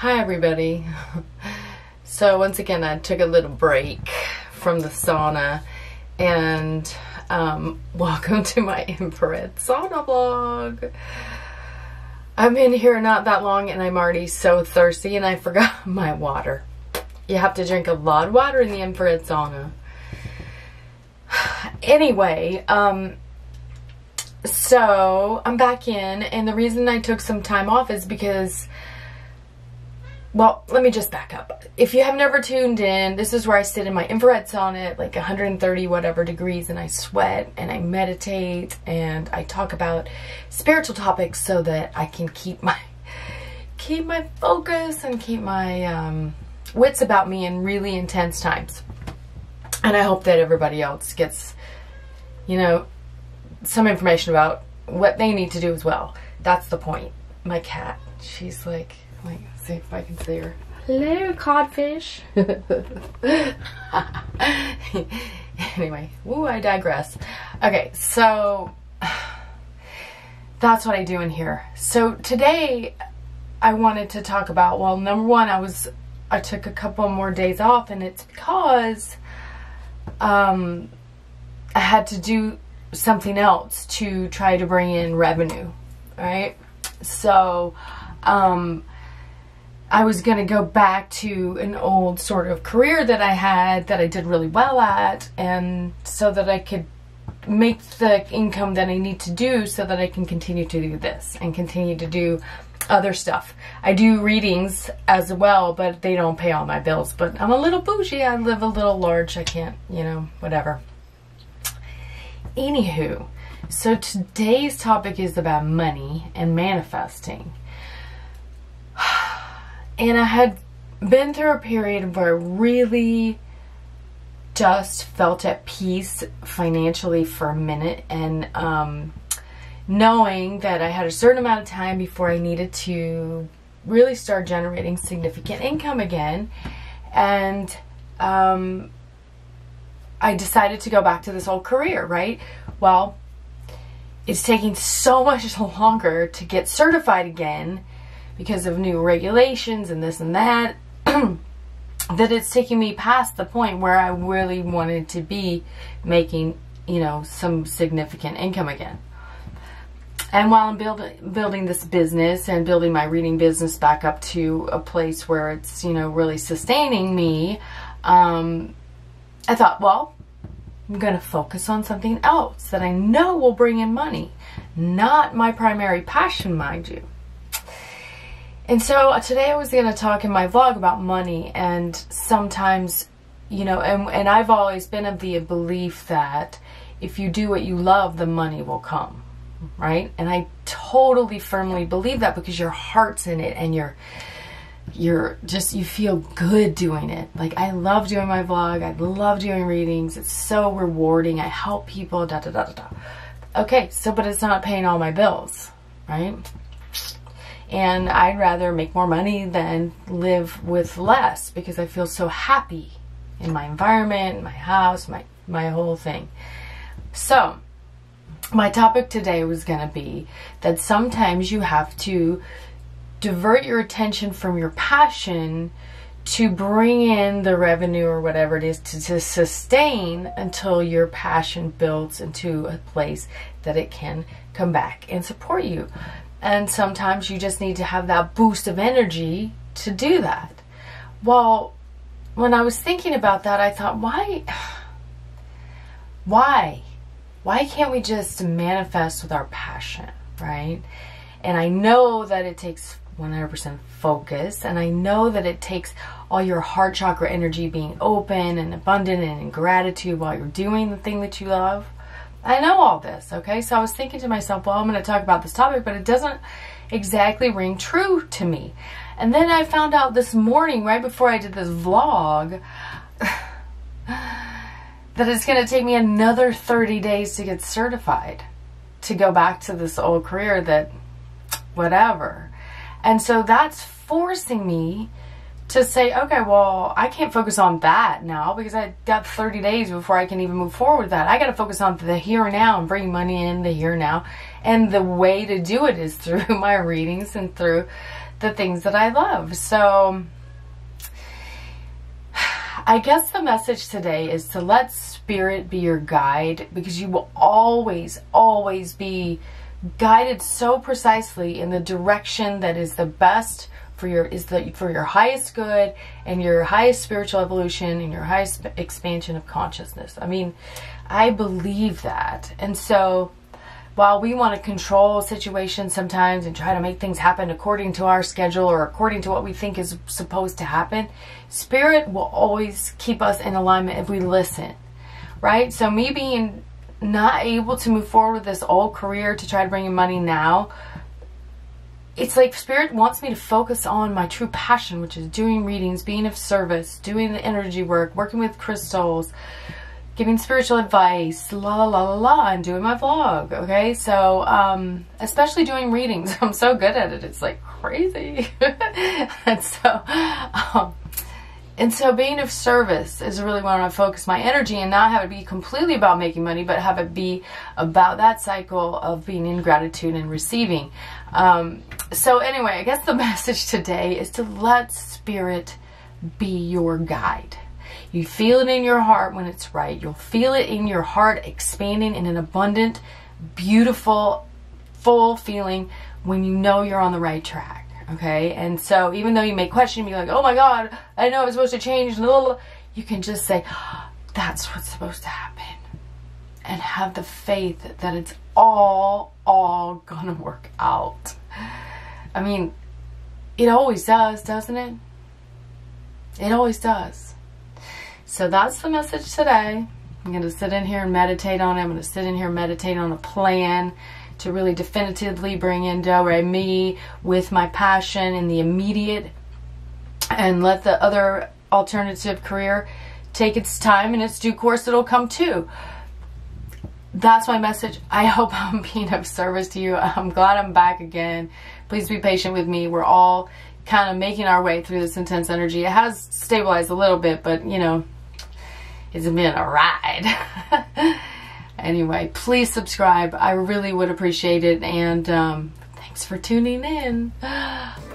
Hi, everybody. So, once again, I took a little break from the sauna and um, welcome to my infrared sauna vlog. I'm in here not that long and I'm already so thirsty and I forgot my water. You have to drink a lot of water in the infrared sauna. Anyway, um, so I'm back in and the reason I took some time off is because well, let me just back up. If you have never tuned in, this is where I sit in my infrared sauna at like 130 whatever degrees and I sweat and I meditate and I talk about spiritual topics so that I can keep my keep my focus and keep my um, wits about me in really intense times. And I hope that everybody else gets, you know, some information about what they need to do as well. That's the point. My cat, she's like, like see if I can see her. Hello, codfish. anyway, woo, I digress. Okay, so that's what I do in here. So today I wanted to talk about, well, number one, I was, I took a couple more days off and it's because um, I had to do something else to try to bring in revenue, right? So, um, I was going to go back to an old sort of career that I had that I did really well at, and so that I could make the income that I need to do so that I can continue to do this and continue to do other stuff. I do readings as well, but they don't pay all my bills. But I'm a little bougie. I live a little large. I can't, you know, whatever. Anywho, so today's topic is about money and manifesting. And I had been through a period where I really just felt at peace financially for a minute and um, knowing that I had a certain amount of time before I needed to really start generating significant income again. And um, I decided to go back to this old career, right? Well, it's taking so much longer to get certified again because of new regulations and this and that that it's taking me past the point where I really wanted to be making, you know, some significant income again. And while I'm building building this business and building my reading business back up to a place where it's, you know, really sustaining me, um, I thought, well, I'm going to focus on something else that I know will bring in money. Not my primary passion, mind you. And so uh, today I was going to talk in my vlog about money and sometimes, you know, and, and I've always been of the belief that if you do what you love, the money will come, right? And I totally firmly believe that because your heart's in it and you're, you're just, you feel good doing it. Like I love doing my vlog. I love doing readings. It's so rewarding. I help people, da da da da da. Okay, so, but it's not paying all my bills, right? And I'd rather make more money than live with less because I feel so happy in my environment, my house, my, my whole thing. So, my topic today was going to be that sometimes you have to divert your attention from your passion to bring in the revenue or whatever it is to, to, sustain until your passion builds into a place that it can come back and support you. And sometimes you just need to have that boost of energy to do that. Well, when I was thinking about that, I thought, why? Why? Why can't we just manifest with our passion, right? And I know that it takes 100% focus, and I know that it takes all your heart chakra energy being open and abundant and in gratitude while you're doing the thing that you love. I know all this, okay? So I was thinking to myself, well, I'm going to talk about this topic, but it doesn't exactly ring true to me. And then I found out this morning, right before I did this vlog, that it's going to take me another 30 days to get certified to go back to this old career that, whatever. And so that's forcing me to say, okay, well, I can't focus on that now because I got 30 days before I can even move forward with that. I got to focus on the here and now and bring money in the here and now. And the way to do it is through my readings and through the things that I love. So I guess the message today is to let spirit be your guide because you will always, always be guided so precisely in the direction that is the best for your is the for your highest good and your highest spiritual evolution and your highest expansion of consciousness. I mean, I believe that. And so while we want to control situations sometimes and try to make things happen according to our schedule or according to what we think is supposed to happen, spirit will always keep us in alignment if we listen. Right? So me being not able to move forward with this old career to try to bring in money now it's like spirit wants me to focus on my true passion which is doing readings being of service doing the energy work working with crystals giving spiritual advice la la la la la and doing my vlog okay? So um especially doing readings. I'm so good at it. It's like crazy. And so um and so being of service is really where I want to focus my energy and not have it be completely about making money, but have it be about that cycle of being in gratitude and receiving. Um, so anyway, I guess the message today is to let spirit be your guide. You feel it in your heart when it's right. You'll feel it in your heart expanding in an abundant, beautiful, full feeling when you know you're on the right track. Okay, and so even though you may question me like, oh my God, I know it's supposed to change, little. you can just say, ah, that's what's supposed to happen. And have the faith that it's all, all gonna work out. I mean, it always does, doesn't it? It always does. So that's the message today. I'm going to sit in here and meditate on it. I'm going to sit in here and meditate on a plan to really definitively bring in Do Mi with my passion in the immediate and let the other alternative career take its time and its due course. It'll come too. That's my message. I hope i'm being of service to you. I'm glad i'm back again. Please be patient with me. We're all kind of making our way through this intense energy. It has stabilized a little bit but you know it's been a ride Anyway, please subscribe. I really would appreciate it. And um, thanks for tuning in.